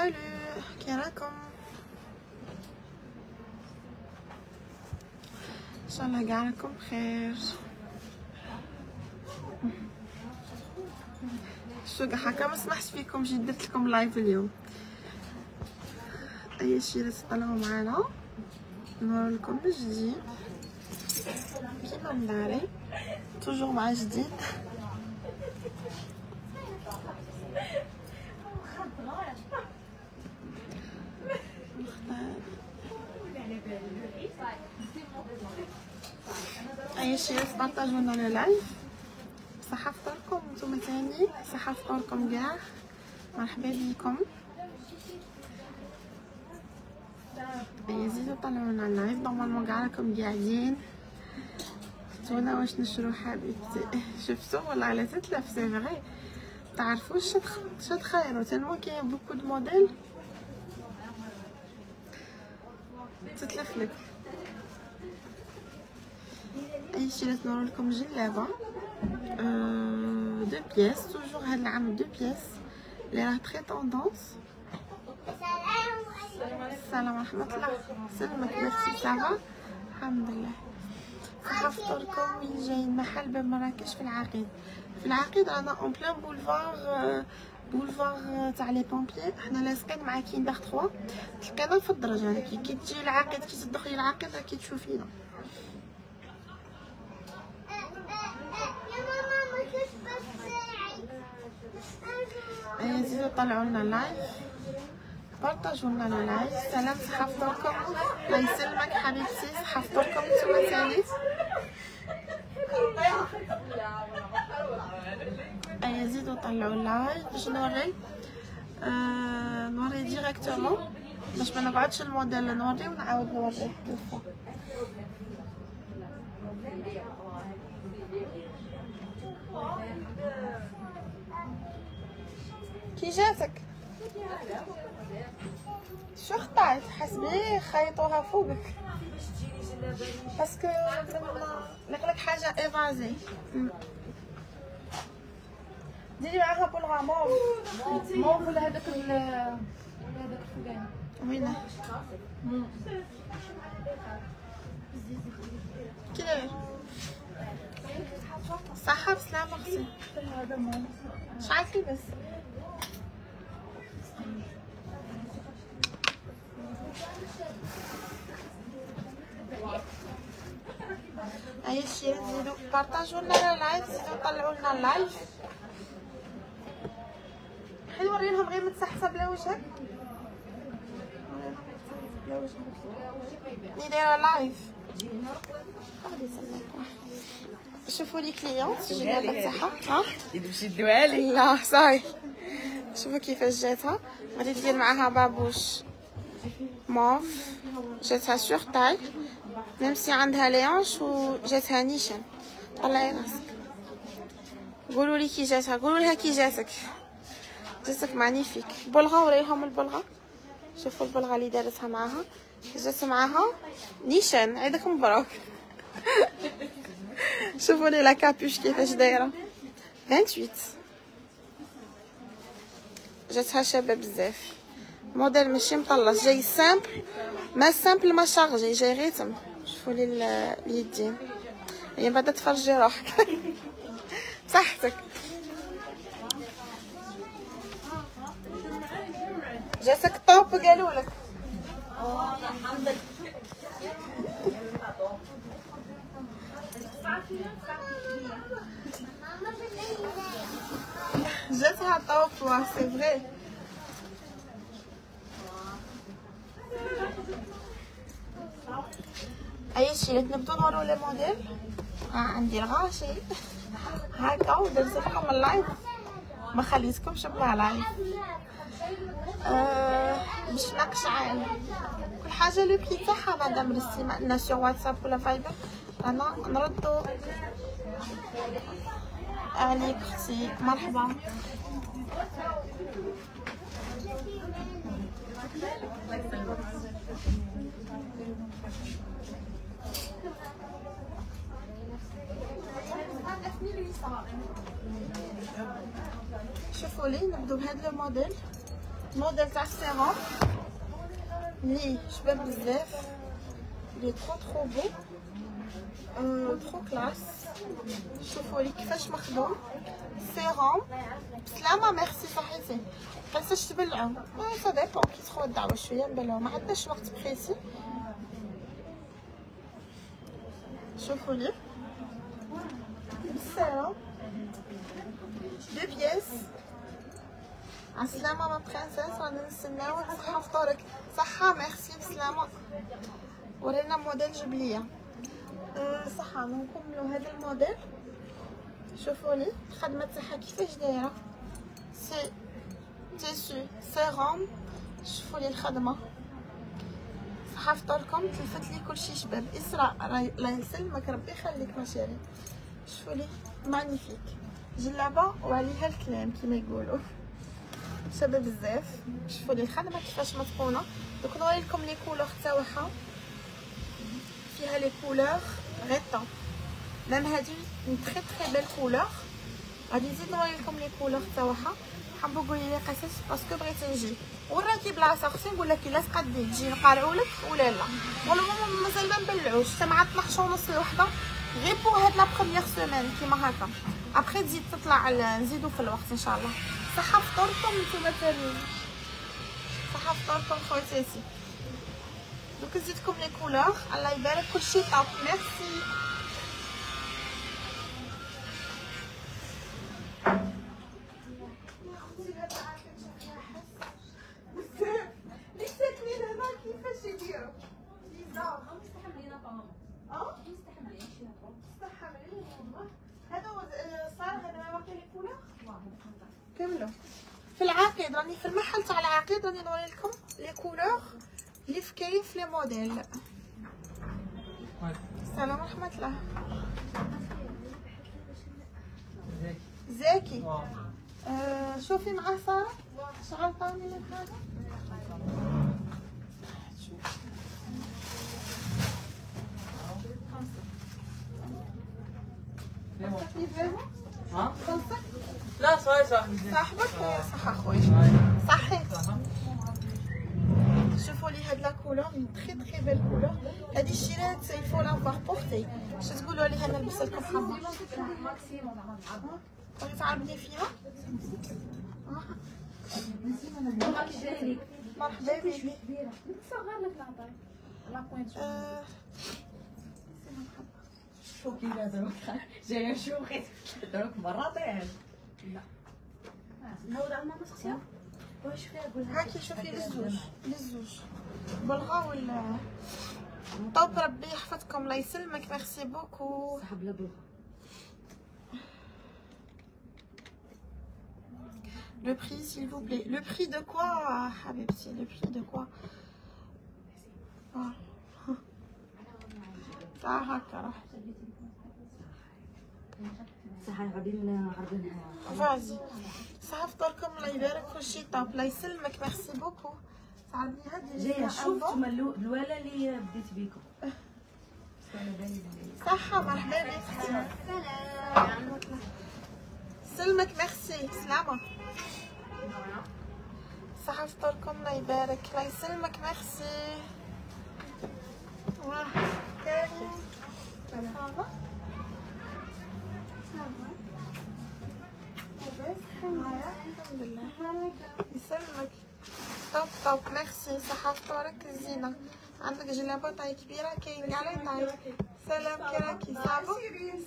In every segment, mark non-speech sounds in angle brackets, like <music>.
salut كي راكم. إن شاء الله كاع راكم بخير. شو هكا ما سمحتش فيكم جيت درت لكم live اليوم. أي شي اللي تطلعوا معنا نوريلكم من جديد. كيما من داري toujours مع جديد. اي شي تبارطاجوا لنا live صحة فطوركم نتوما تاني. صحة فطوركم كاع. مرحبا بكم. يزيدوا طلعوا لنا ال live normalement كاع راكم قاعدين. شفتونا واش نشرو حبيبتي. <laughs> شفتو؟ والله لا تتلف c'est vrai تعرفوش شد شد خيرو. tellement كاين beaucoup de modèles تتلف لك. اي شي نورو لكم جلابة. deux pièces toujours هاد العام deux pièces لي راه تري tendance السلام ورحمة الله. سلمك merci ça va الحمد لله. صحة فطوركم وين جايين محل باب مراكش في العقيد. في العقيد رانا en plein boulevard boulevard تاع les pompiers حنا لاصقين مع كيندر 3 تلقينا في الدرج هذاك كي تجي العقيد كي تدخلي العقيد راكي تشوفينا. طلعوا لنا live بارطاجوا لنا live سلام صحة فطوركم الله يسلمك حبيبتي. صحة فطوركم نتوما تاني ايا زيدوا طلعوا ال live باش نوري. آه نوري directement باش ما نقعدش الموديل نوري ونعاود fois كي جاتك. شو خطات حسبي خيطوها فوقك. parce que لك حاجة إيفازي. ديري معاها بولغا موف موف ولا هذاك ال هذاك الفوقاني وينه؟ كي داير؟ صحة بسلامة أختي. شعرك لبس تزيدو بارطاجوا لنا اللايف تزيدو طلعوا لنا اللايف غير متسحسه بلا وجهك دايره لايف شوفوا لي كليونت جلابه تاعها ها؟ يمشي يدوها لي لا صاي. شوفوا كيفاش جاتها. غادي دير معاها بابوش. موف جاتها sur taille même si عندها les hanches وجاتها نيشان طلعي راسك قولوا لي كي جاتها قولوا لها كي جاتك جاتك magnifique بلغه وريهم البلغه شوفوا البلغه اللي دارتها معاها جات معاها نيشان عيدك مبروك شوفوا لي la capuche كيفاش دايره 28 جاتها شابه بزاف موديل ماشي مطلش جاي سامبل ما سامبل ما شارجي جاي غير تم شوفوا لي ال- اليدين هي بعدا تفرجي روحك صحتك جاتك طوب قالوا لك جاتها top c'est vrai أي شي نبدو نورو les modèles؟ ها عندي الغاشي. هكا ودرت لكم ال live. ما خليتكمش بلا live. آه باش عام كل حاجة le prix تاعها مادام رسينا لنا sur واتساب ولا فايبر أنا نردو. عليك أختي مرحبا. شوفوا لي نبدو بهذا الموديل موديل تاع السيرام لي شباب بزاف لي trop trop beau أه trop classe شوفوا لي كيفاش مخدوم سيرام بسلامه ميرسي صحيتي متنساش تبلعو ça dépend كي تخوى الدعوه شوية نبلعو ما عندناش وقت précis شوفوا لي بالسيرام deux pièces عسلامة ma princesse رانا نستناو صحة فطورك صحة ميرسي بسلامة ورينا موديل جبلية أه صحة نكملو هذا الموديل. شوفوا لي الخدمة تاعها كيفاش دايرة؟ c'est tissu سيروم. شوفوا لي الخدمة. صحة فطوركم تلفت لي كلشي شباب. إسراء الله يسلمك ربي يخليك مشاري شوفوا لي magnifique جلابة وعليها الكلام كيما يقولوا. شابه بزاف. شوفوا لي الخدمة كيفاش متقونه دوك نوري لكم لي كولور تاعها فيها لي كولور. غيطون ميم هادي تري تري بيل كولور غادي نزيد نوري لكم لي كولور تاعها حبوا قولي لي قصص باسكو بغيت نجي وراكي بلاصه أختي نقول لك الا تقدي تجي نقارعوا لك ولا لا والله مازال ما نبلعوش حتى مع 12 ونص الوحده غير بو هاد لا بروميير سيمين كيما هكا ابخي تزيد تطلع نزيدو في الوقت ان شاء الله صحة فطوركم نتوما تانيين صحة فطوركم خواتاتي دوك نزيدكم لي كولور الله يبارك كلشي طاب ميرسي في العقيد راني في المحل تاع العقيد راني نوري لكم لي كولور كاين في لي موديل السلام ورحمة الله زاكي آه شوفي مع سارة. شعل طاني من هذا. ها؟ لا صحيح صاحبي صاحبك؟ صح اخويا صحيت شوفوا لي هاد لا كولور تري تري بيل كولور هادي الشيرات يفو لافوار بورتي اش تقولوا عليها نلبس لكم حبه بغيتي تعرفني فيها مرحبا بيبي آه، شوفي لا دروك جاية chérie دروك هاكي شوفي للزوج للزوج بلغا ولا؟ top ربي يحفظكم الله يسلمك. merci beaucoup. صاحب لا Le prix, s'il vous plaît. Le prix de quoi, حبيبتي Le prix de quoi? Ah. تعال هكا غادي vas-y صح فطوركم الله يبارك كلشي طاب الله يسلمك. merci beaucoup تعرفني هادي جاية شوف اللو- الولا اللي بديت بيكم. صحة مرحبا بك. أختي سلمك ميرسي سلامة. صحة فطوركم الله يبارك الله يسلمك ميرسي واه كريم ça va الحمد لله يسلمك top top merci صحة فطورك الزينة عندك جلابة taille كبيرة كاين كاع les tailles سلام كي راكي ça va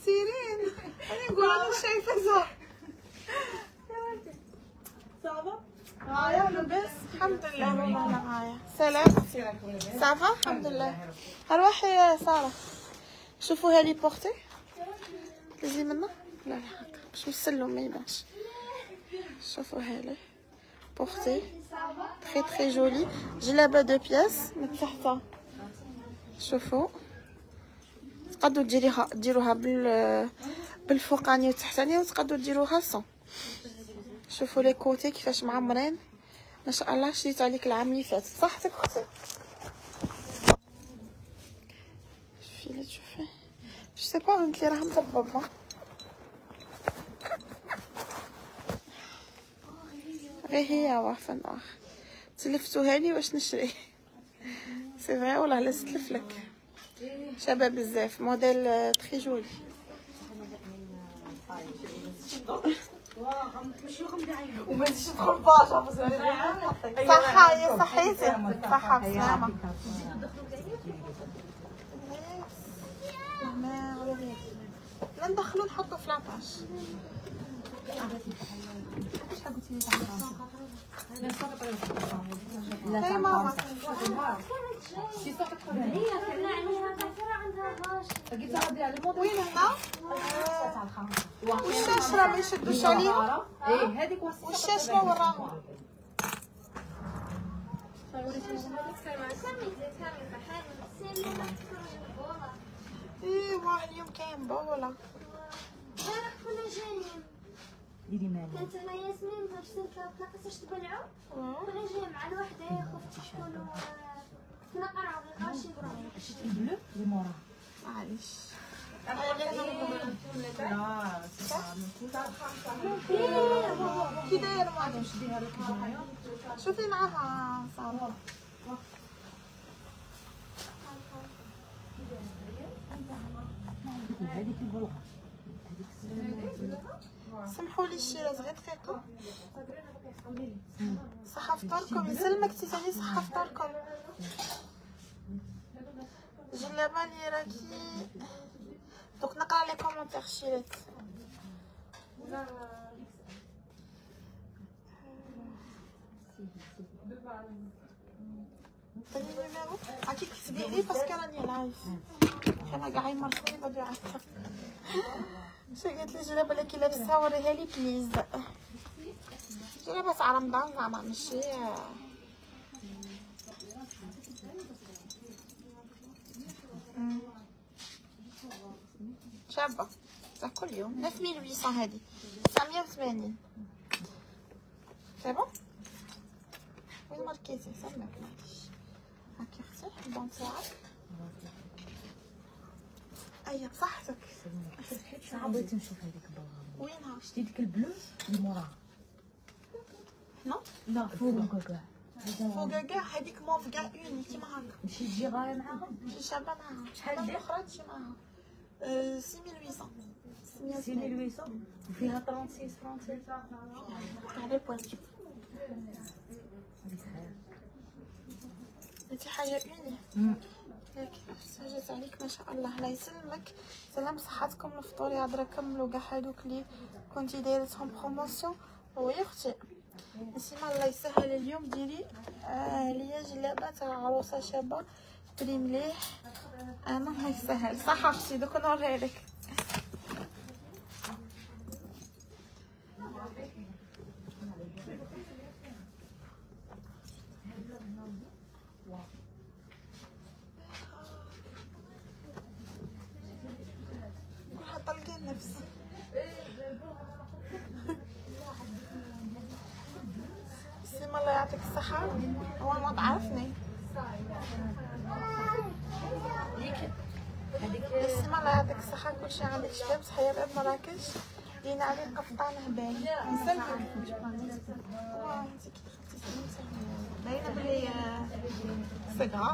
سيرين أنا نقول أنا شايفة زهر صافا غاية لاباس الحمد لله والله غاية سلام صافا الحمد لله اروحي يا سارة شوفوا هالي بورتي تلزي منا لا لا باش نسلو ما يبانش شوفوا هالي بورتي تري تري جولي جلابه دو بياس من تحت شوفوا تقدروا ديريها ديروها بال بالفوقاني والتحتاني وتقدروا ديروها sans شوفوا les côtés كيفاش معمرين ما شاء الله شريت عليك العام اللي فات صحتك أختي شوفي اللي تشوفي je sais pas قلت لي راه مضببه غير هي واقفه noire تلفتوها لي واش نشري؟ <laughs> c'est vrai والله لا ستلف لك شباب بزاف موديل تري جولي تدخل باشا صحة يا صحيتي صحة. بسلامة لا ندخلو نحطو في لاطاش. هاي ماما وين هنا والشاش راه ما يشدوش عليهم إيه هذيك والشاش ما وراهم ايوا اليوم كاين بولا ديري أنا ياسمين باش تنقص تبلعوا كنا جاي مع الوحده خفت تنقرعوا غير يبراو شتي البلو اللي موراه معليش لا كي داير ماما شوفي معاها صالون هذيك البلغه سمحوا لي الشيرة غير دقيقة. صحة فطوركم يسلمك تيساني صحة فطوركم جلابة لي راكي. دوك نقرأ les commentaires شيرات. تاني numéro عاكي كتبي لي parce que راني live أنا كاع بدو يعصب شو قالت لي جلابه اللي كي لابسها وريها لي please جلابه تاع رمضان زعما ماشي مم. شابة تاع كل يوم 9800 هادي 980 c'est bon وين ماركيتي سمك معليش هاكي أختي ال bon تاعك ايا بصحتك. ساعه بغيت نشوف هذيك البلغة. وينها؟ شتي ديك ال bleu اللي موراها. هنا لا فوق. كاع. فوق كاع. هذيك موف كاع أون كيما هكا. ماشي تجي غاية معاهم؟ شي شابة معاها شحال دير؟ الاخرى تجي معاها أه، 6800 c'est 1800 وفيها 36 37 على بوالتي انتي حاجة اوني عليك ما شاء الله. الله يسلمك سلام صحتكم. الفطور يا درا كملوا كاع هادوك اللي كنتي دايرتهم بروموسيون ويا أختي نسيما الله يسهل اليوم. ديري آه ليا جلابة تاع عروسة شابة. تري مليح أنا الله يسهل. صح أختي دوك نوريها لك كلها طلقة النفس سيما الله يعطيك الصحة هو ما تعرفني سيما الله يعطيك الصحة كل شي عندك شباب صحية باب مراكش لينا عليه قفطان هبال نسلمك واه انتي كي دخلتي سلمتي باينة بلي آه، سي غراف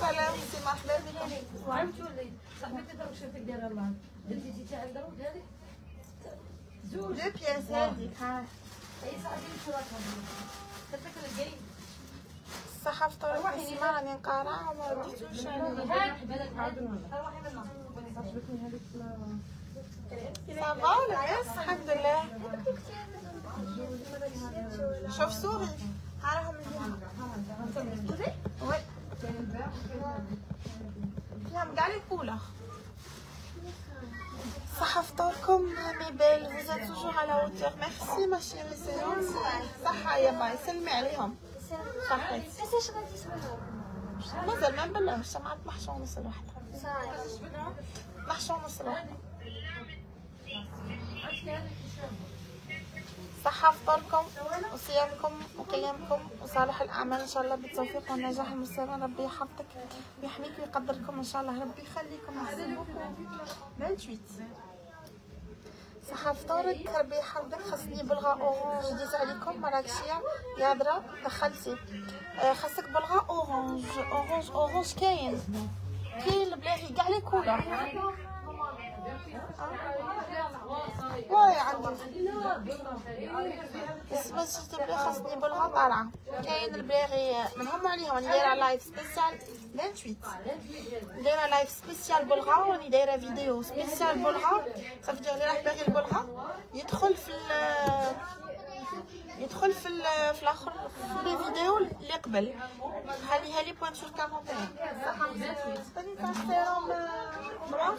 سلام انتي مرحبا بكم عرفتي ولا صاحبتي دروك شفتك دايره درتي تي تاع دروك هذه دو بياس الصحة فطورك السيما راني نقارع وما رديتوش صافا لاباس الحمد لله لي كولور صحة فطوركم êtes toujours à la hauteur merci ma chérie c'est gentil صحة يا باي سلمي عليهم صحيت مازال ما نبلغش معك محشو ونص الوحدة محشو ونص الوحدة صحة فطوركم وصيامكم وقيامكم وصالح الأعمال إن شاء الله بالتوفيق والنجاح المستمر ربي يحفظك ويحميك ويقدركم إن شاء الله. ربي يخليكم. merci beaucoup 28 صحة فطورك ربي يحفظك. خاصني بلغة أورانج. ديت عليكم. مراكشية. يادرة. دخلتي. آه، خاصك بلغة أورانج. أورانج أورانج كاين. كاين البلاغي. كاع لي كولور. ما شفت بلي خاصني بلغة طالعة كاين البلاغي من هم عليهم راني دايرة لايف سبيسيال 28 دايرة لايف سبيسيال بلغة وراني دايرة فيديو سبيسيال بلغة صافي دير باغي البلغة يدخل في يدخل في في الآخر في لي فيديو اللي قبل خليها لي بوانتور 41 صح تاني تاع سيروم نوار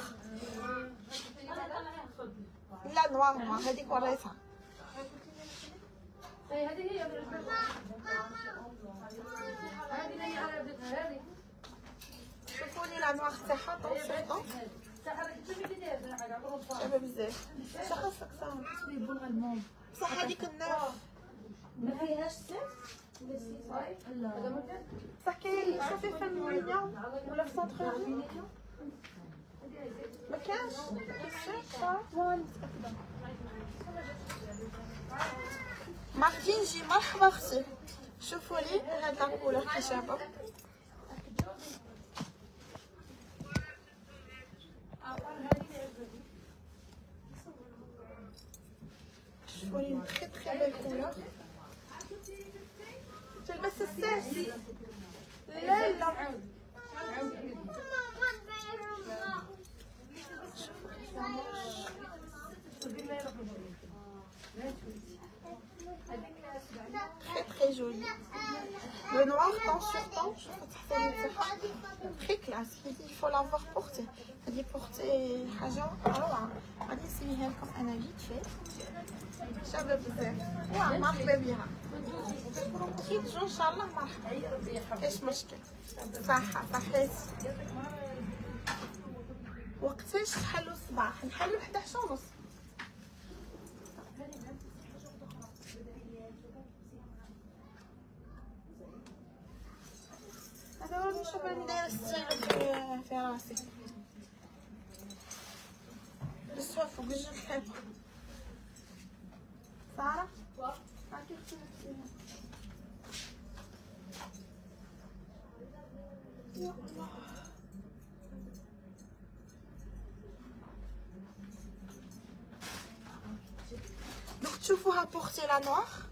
لا نوار نوار هذيك وريتها هذه هي هذه هي هذه لا نوار تاعها طون شابه بزاف. شخصك الموف بصح هذيك النوار ما فيهاش سيف لا بصح كاين. شوفي في المينيون ولا في سونتر ما كانش مارتين جي مرحبا أختي. شوفوا لي هاد لا كولور كي شابه شوفوا لي تري تري بيل كولور تلبس الساس لا لا très très joli. Le noir temps sur temps, je trouve que c'est très classe. L'avoir porté. هذه بورتي حاجة روعة غادي نسميها لكم أنا فيت فيت شابة بزاف واه مرحبا بها كي تجو إن شاء الله مرحبا كاش مشكل صحة صحيتي وقتاش نحلو الصباح نحلو 11 ونص هذا هو نشوف ندير ستيل في في راسي بس هو فوق الجنب سارة هاكي أختي نفسيها يا الله دوك تشوفوها بورتي لا نوار كملش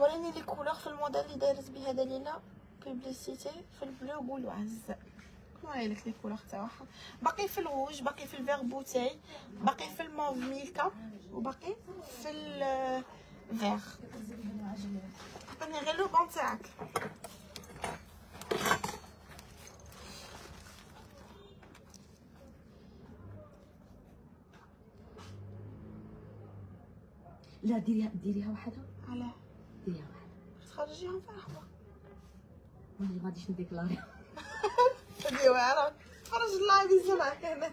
وريني لي كولور في الموديل اللي دايرت بها دليله بوبليسيتي في البلو بولواز كما لك لي كولور تاعها باقي في الروج باقي في الفيغ بوتاي باقي في الموف ميلكا وباقي في الفيغ عطيني غير لو بون تاعك. لا ديريها ديريها وحدها. علاه. وحدها تخرجيهم لحظه وأنا ما غاديش نديكلاري تبي واعرف خرج الله بيسمعك هنا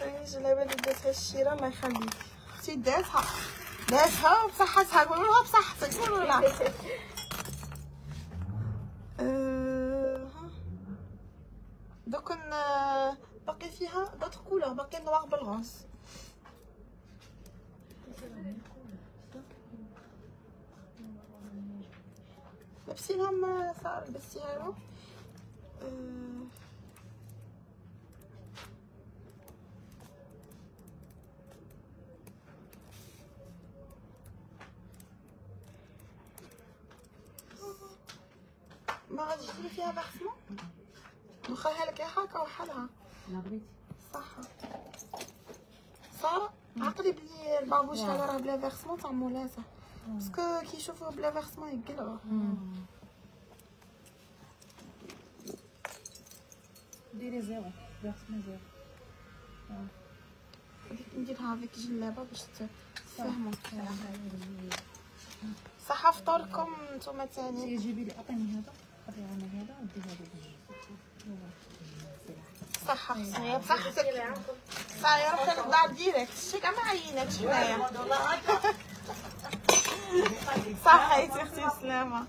هاي جلابه اللي داتها الشيره الله يخليك أختي داتها داتها بصحتها قولوها بصحتك قولوا لا. دوك باقي فيها دوطخ كولور باقي نوار بالغوص لابسينهم صار لبستيها له أه، ما غاديش تديري فيها بارفمون نخليها لك هكا وحدها لا بغيتي. صح. سارة؟ عقلي بلي البابوش هذا راه بلا فيرسمون تاع مولاتة. باسكو كي يشوفوه بلا فيرسمون يقلعوا ديري زيرو. فيرسمون زيرو. هذيك نديرها فيك جلابة باش تفهموا صح. فطوركم نتوما تاني. جيبي لي عطيني هذا. عطيني هذا ودي هذا صح خصني بصحتك صاير روحي نضع ديريكت شتي كاع ما عيناتش صحيتي أختي سلامه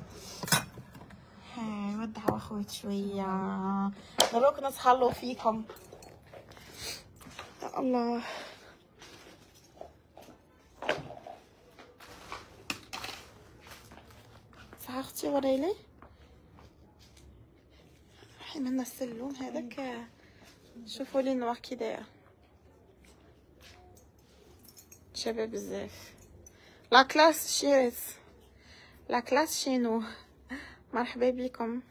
هاي الدعوة خوات شوية دروك نتهلاو فيكم يا الله صح أختي وريلي حي من السلون هذاك شوفوا لي النوار كي داير شباب بزاف لا كلاس شيريت لا كلاس شينو مرحبا بكم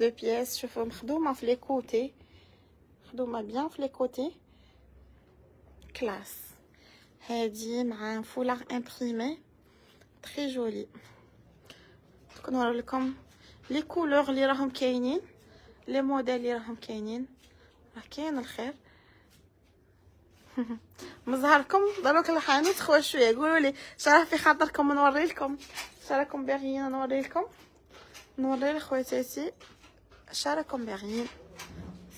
دو بياس شوفوا مخدومه في لي كوتي مخدومه بيان في لي كوتي كلاس هادي مع فولار امبريمي تري جولي نوري لكم لي كولور اللي راهم كاينين لي موديل اللي راهم كاينين راه كاين الخير. <laughs> مظهركم؟ دروك الحانوت خوا شوية. قولوا لي شرا في خاطركم؟ نوري لكم. شراكم باغيين نوري لكم. نوري لخواتاتي. شراكم باغيين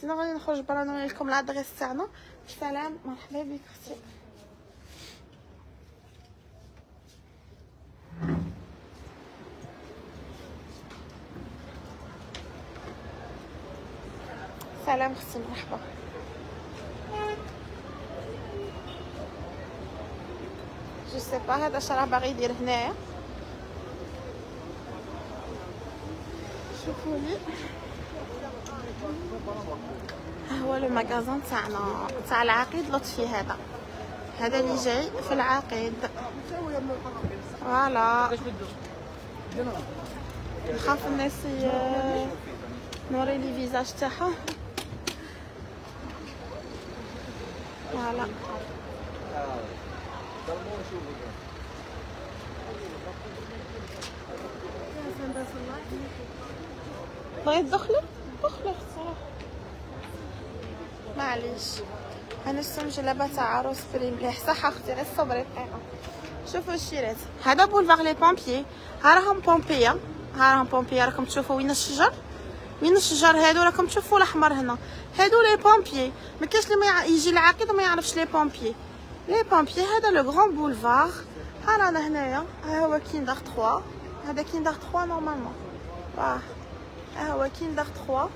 سينو غادي نخرج برا نوري لكم لادريس تاعنا. سلام مرحبا بك. أختي سلام أختي مرحبا. جو سي با هذا شراه باغي يدير هنايا. شوفوا لي. ها هو لو ماغازان تاعنا تاع العقيد لطفي هذا. هذا اللي جاي في العقيد. فوالا. نخاف الناس نوري لي فيزاج تاعها فوالا بغيت تدخلي دخلي أختي معليش. أنا السم جلابه تاع عروس بريم مليح صح أختي غير صبري دقيقه شوفوا الشيرات هذا boulevard les pompiers. ها راهم pompiers ها راهم pompiers راكم تشوفوا وين الشجر؟ وين الشجر هادو؟ راكم تشوفوا الأحمر هنا. هادو les pompiers ما كاينش اللي يجي العقيد وما يعرفش les pompiers les pompiers هذا le grand boulevard. ها رانا هنايا. ها هو كيندر 3 هذا كيندر 3 normalement واه. ها هو كيندر 3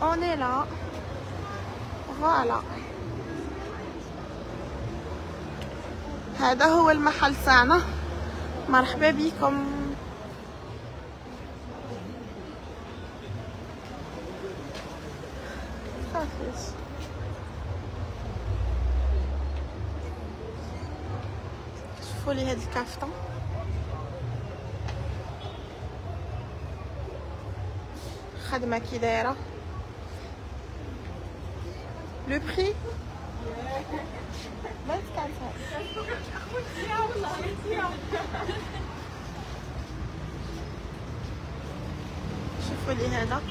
On est là. Voilà. هذا هو المحل تاعنا. مرحبا بكم. شوفوا لي هاد الكافتة. خدمة كي Le prix 24 <laughs> شوفوا لي هذا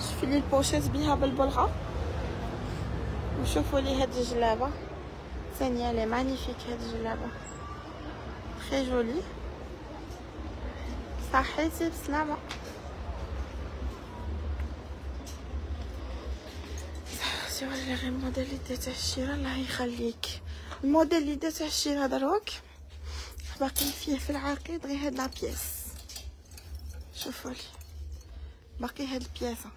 شوفوا لي البوشيت بيها بالبلغة. وشوفوا لي هاد الجلابة. ثانية لي magnifique هاد الجلابة. très joli صحيتي بسلامة. صحيتي غير الموديل دا تاع الشيرة. الله يخليك. الموديل دا تاع الشيرة دروك باقي فيه في العقيد غير هاد la pièce شوفوا لي. باقي هاد ال pièce.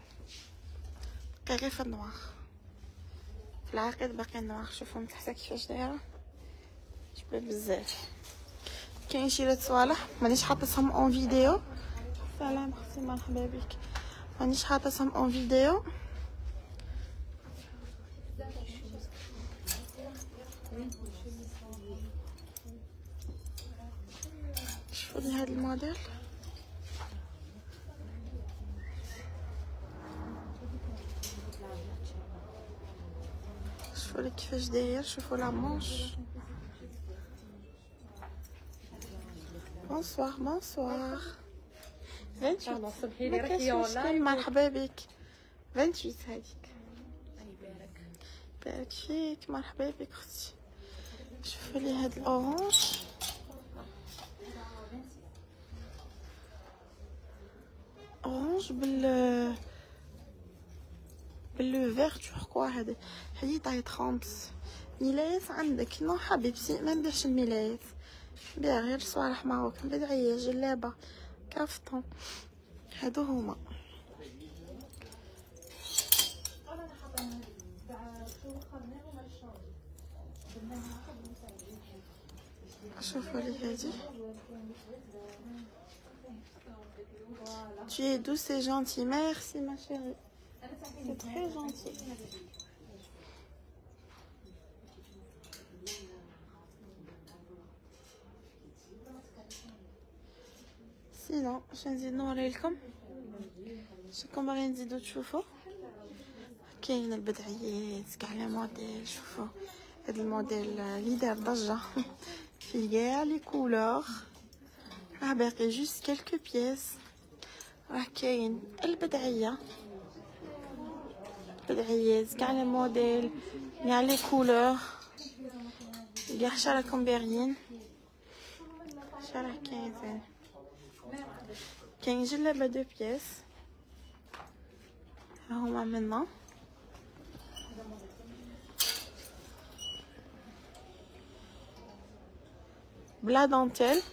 غير في ال noir. في العقيد باقي ال noir شوفوا من تحت كيفاش دايرة شباب بزاف. كاين شي صوالح؟ مانيش حاطتهم en vidéo. سلام أختي مرحبا بك. مانيش حاطتهم en vidéo. شوفوا هاد الموديل. شوفوا لي كيفاش داير شوفوا لا مونش بونسوار بونسوار 28 الله صبحي ما لي كاينش راه مشكل مرحبا بك 28 هذيك يبارك بارك فيك مرحبا بك أختي شوفوا لي هاد الاورانج اورانج بال باللو فيرت جو كوا هذا هذه طاي 30 ملايات عندك نو حبيبتي ما نبيعش الملايات بيع غير صوالح ماروك بدعية جلابة كافتون هادو هما شوفوا لي هادي Tu es douce et gentille. Merci ma chérie. C'est très gentil. سينو باش نزيد نوريلكم شكون باغي نزيدو تشوفو كاين البدعيات كاع لي موديل شوفو هاد الموديل لي دار ضجه في كاع لي كولور راه باقي جوست كلكو بياس راه كاين البدعيه البدعيات كاع لي موديل كاع لي كولور كاع شراكم باغيين شراه كاين زين 15 jilets de pièces. هما maintenant. بلا dentelle.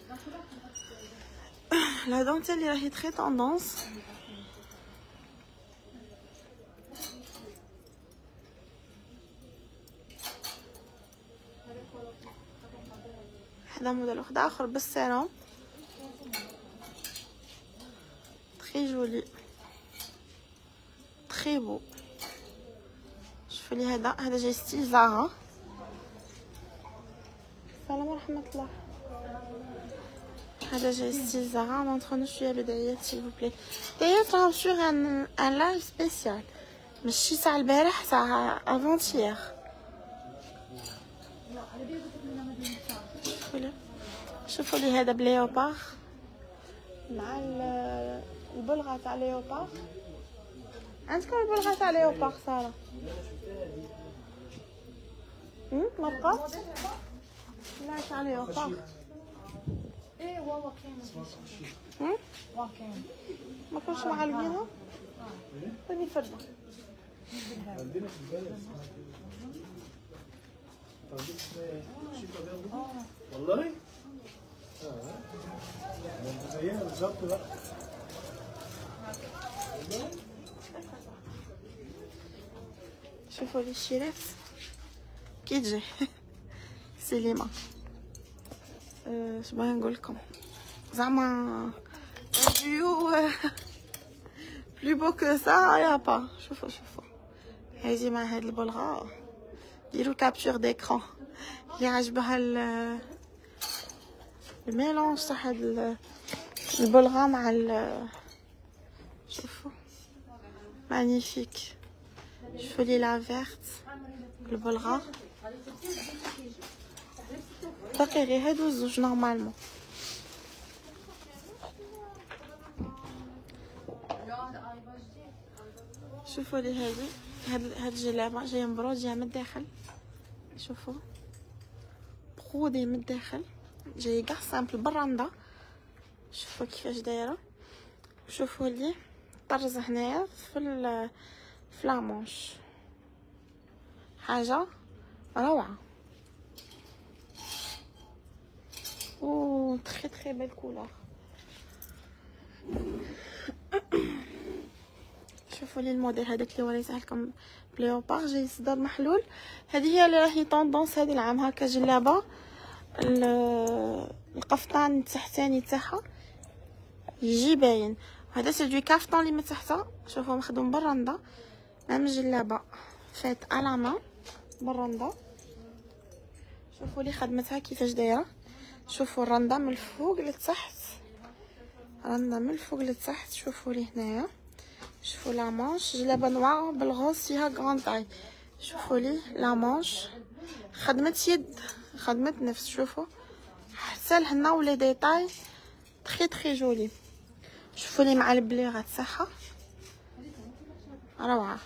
La dentelle <laughs> elle est très tendance. هذا موديل واحد اخر بالسيروم تري جولي تري بو شوفوا لي هذا هذا جاي ستيل زارا السلام ورحمة الله هذا جاي ستيل زارا مونطرونو شوية بدايات سيل بلاي دايوغ راهو سور ان ان لايف سبيسيال ماشي تاع البارح تاع افونتيير شوفوا لي شوفوا لي هذا بليوبار مع ال- البلغة تاع ليوبار عندكم البلغة تاع ليوبار سارة. هم؟ ما بقات لا تاع ليوبار إيه هم؟ واوا كاين ما كانش مع البيضة ثاني فردة عندنا في البلد عندك اسمها والله؟ آه. زيها بالظبط بقى شوفوا لي الشيرات كي تجي سليمة أه، اش باغي نقول لكم زعما بلو بلو بو كو سا يا با شوفوا شوفوا هذه مع هاد البلغة ديروا capture d'écran اللي عجبها ال- ال mélange تاع هاد ال- البلغة مع ال شوفوا magnifique شوفوا لي la verte البلغة باقي غير هادو زوج normalement شوفوا لي هادي هاد هاد الجلابة جاية م brodée من الداخل شوفوا brodé من الداخل جاي كاع simple براندا شوفوا كيفاش دايره شوفوا لي طرز هنايا في ال في la manche حاجة روعة. أو très très belle couleur شوفوا لي الموديل هذاك اللي وريته لكم بليوبار جاي صدر محلول. هذه هي اللي راهي طوندونس هذا العام هكا جلابة. ال- القفطان التحتاني تاعها. يجي باين. هذا سي دو كافتون اللي من تحتها مخدوم برندا مام جلابة. فات على مان برندا شوفوا لي خدمتها كيفاش دايرة. شوفوا الرندا من الفوق لتحت. رندا من الفوق لتحت. شوفوا لي هنايا. شوفوا la manche. جلابة noire بالغوص فيها grande taille شوفوا لي la manche. خدمة يد. خدمة نفس. شوفوا حتى لهنا ولا détail très très joli. شوفوا لي مع البليغة تاعها روعة.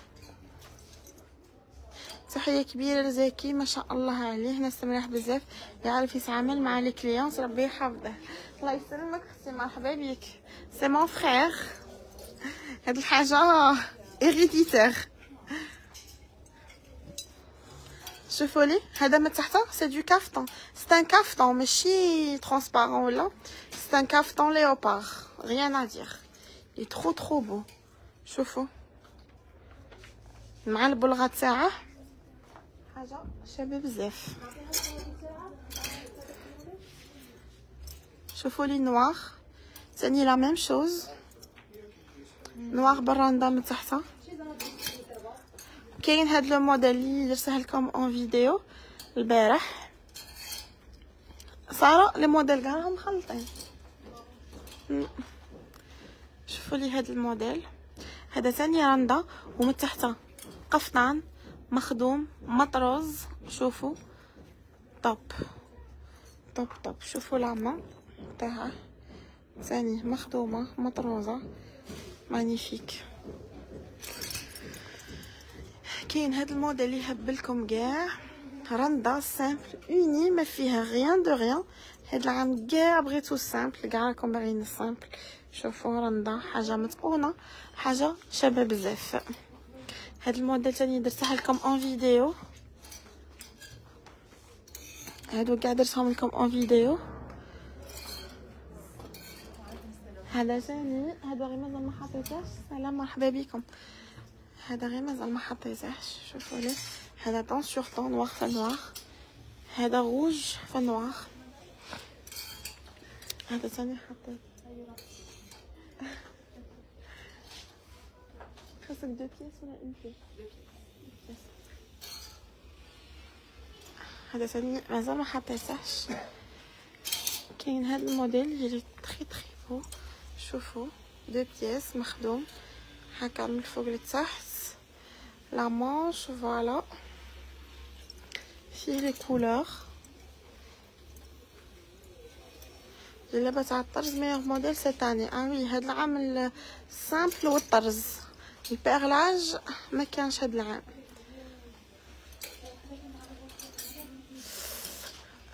تحية كبيرة لزكي ما شاء الله عليه. ناس مليح بزاف. يعرف يتعامل مع لي كليونس. ربي يحفظه. الله يسلمك. أختي مرحبا بك سي مون فرير هاد الحاجة هيريديتير شوفوا لي. هذا من تحت سي دو كافتون سي ان كافتون ماشي ترونسبارون ولا سي ان كافتون ليوبار rien à dire. Il est trop trop beau. شوفوا مع البلغه تاعه حاجة شابه بزاف شوفوا لي noir ثاني la même chose noir ب رندا من تحتها كاين هاد le modèle اللي درته لكم en vidéo البارح صاروا les modèles كاع مخلطين شوفوا لي هاد الموديل. هذا ثاني رندا ومن تحت قفطان مخدوم مطروز شوفوا. top top top شوفوا العمة. تاعها. ثاني مخدومة مطروزة magnifique. كاين هاد الموديل يهبلكم كاع. رندا simple uni ما فيها rien de rien هاد العام كاع بغيتو simple كاع راكم باغيين ال simple. شوفوا رندا حاجة متقونه حاجة شابة بزاف. هاد الموديل تاني درته لكم en vidéo هادو كاع درتهم لكم en vidéo هذا ثاني هذا غير مازال ما حطيتهش سلام مرحبا بكم. هذا غير مازال ما حطيتهش شوفوا لي هذا ton sur ton noir في noir هذا روج في noir هذا ثاني حطيت خاصك deux pièces ولا une هذا ثاني مازال ما حطيتهش كاين هذا الموديل اللي très très beau. شوفوا deux pièces مخدوم. هكا من الفوق لتحت. la manche voilà. فيه les couleurs. جلابه تاع الطرز même modèle cette année آه oui هاد العام ال simple والطرز. ال perlage ما كانش هاد العام.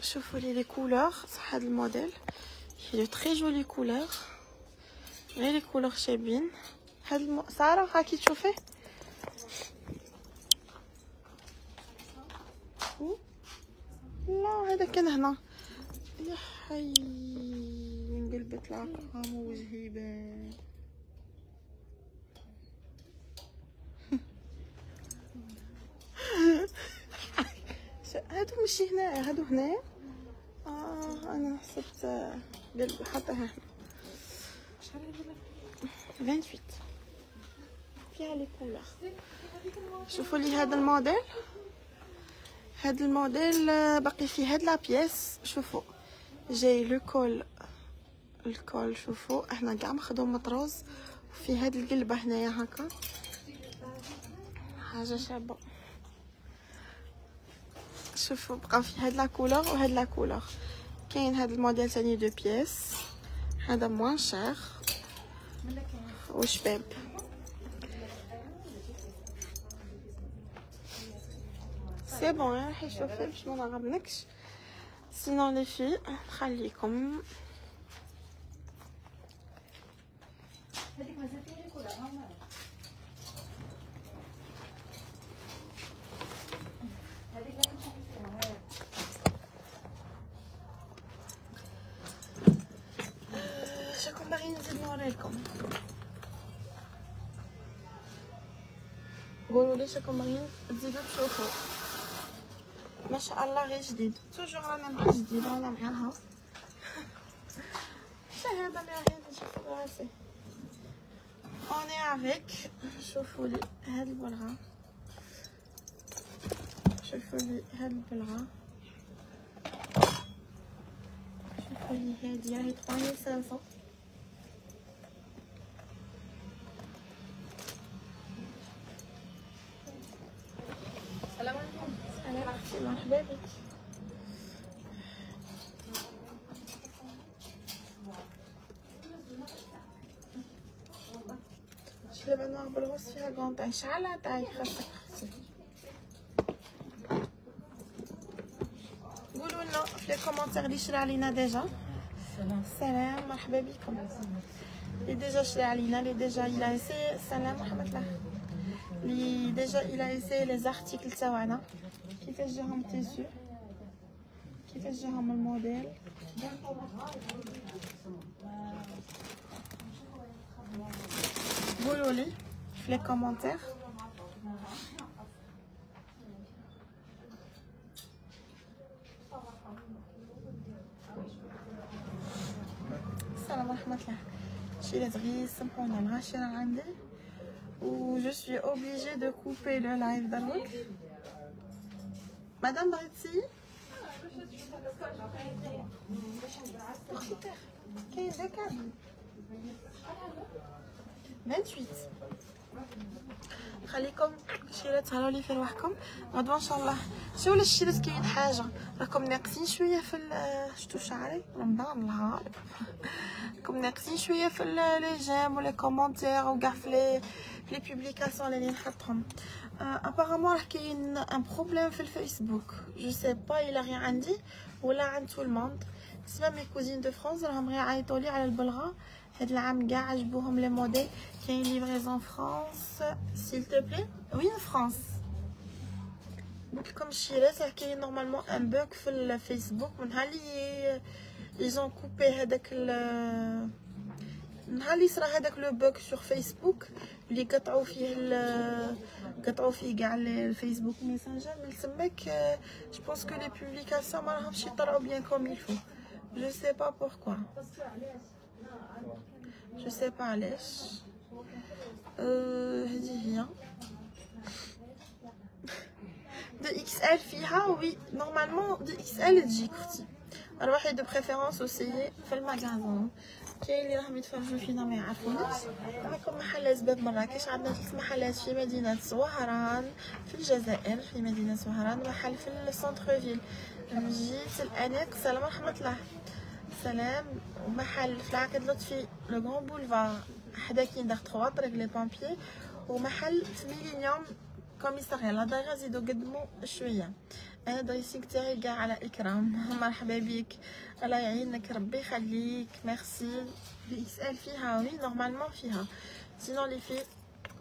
شوفوا لي les couleurs صح هاد الموديل. هي très jolies couleurs غير les couleurs شابين هاد الم... سارة هاكي تشوفي؟ لا هذا كان هنا. يا حي انقلبت العقام ووجهي بان <laughs> هادو ماشي هنا هادو هنا. آه أنا حسبت قلب حطها هنا. شحال هذا 28 فيها لي كولور شوفوا لي هذا الموديل. هاد الموديل باقي فيه هاد la pièce. شوفوا. جاي le col ال col شوفوا. إحنا كاع مخدوم مطروز وفي هاد القلبة هنايا هكا. حاجة شابة. شوفوا بقى في هاد la couleur وهاد la couleur. كاين هاد الموديل تاني deux pièces هذا moins cher. وشباب سي بون راح يشوفي باش ما نغبنكش سينون لي في نخليكم هذيك مازال فيها كلها ها هذيك لا تمشي فيها شكون باغي نزيد نوريلكم قولوا لي شكون باغيين تزيدوا تشوفوا ما شاء الله غير جديد. toujours رانا مع جديد رانا معاها شهادة اللي راهي نشوفوا راسي. uni avec شوفوا لي هاد البلغة. شوفوا لي هاد البلغة. شوفوا لي هادي راهي 3500 أختي مرحبا بك شلبة نوع بالغوص فيها قونطين شعلها تاعي خاصك أختي قولوا لنا في les commentaires اللي شرا علينا déjà السلام سلام مرحبا بكم اللي déjà شرا علينا اللي déjà إلى سلام ورحمة الله اللي ديجا إلى les articles تاعنا كيفاش جاهم ال tissu كيفاش جاهم الموديل قولوا لي في les commentaires السلام ورحمة الله شي غير سامحوني العشرة عندي و جو سوي اوبليجي دو كوبي لو لايف دروك مدام كادو 28 خليكم شيرات تهلاو لي في رواحكم غدوه ان شاء الله شو ولا الشيرات كاين حاجة راكم ناقصين شوية في شتو شعري رمضان الله غالب راكم ناقصين شوية في les j'aime و les commentaires وكاع في les publications اللي نحطهم apparemment راه كاين un problème في الفيسبوك je sais pas الا غير عندي ولا عند tout le monde même mes cousines de France راهم غير عيطوا لي على البلغه هاد العام كاع عجبوهم les modèles كاين livraison France s'il te plaît وين فرانس قلت لكم الشيرات راه كاين normalement un bug في الفيسبوك من نهار لي ils ont coupé هذاك ال نهار لي صرا هذاك le bug sur Facebook اللي قطعوا فيه ال- قطعوا فيه كاع ال- الفيسبوك ميسنجر. من تماك je pense que les publications ما راهمش يطلعوا bien comme il faut je sais pas pourquoi je sais pas علاش أه، هذه هي deux XL فيها oui normalement deux XL تجيك أختي روحي de préférence و essaye في ال magasin كاين اللي راهم يتفرجوا فينا ما يعرفونيش معكم محل باب مراكش. عندنا ثلاث محلات في مدينة وهران في الجزائر في مدينة وهران محل في ال centre-ville مجيت الانيق سلام ورحمة الله. سلام. ومحل في العقيد لطفي le grand boulevard حدا كاين داخل 3 طريق les pompiers ومحل في Millénium commissariat. هذا غير زيدو قدمو شوية. أنا dressing تاعي كاع على إكرام. مرحبا بك الله يعينك ربي يخليك. merci. XL فيها oui normalement فيها. sinon les filles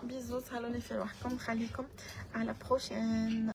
bisous تهلاو لي في روحكم خليكم. à la prochaine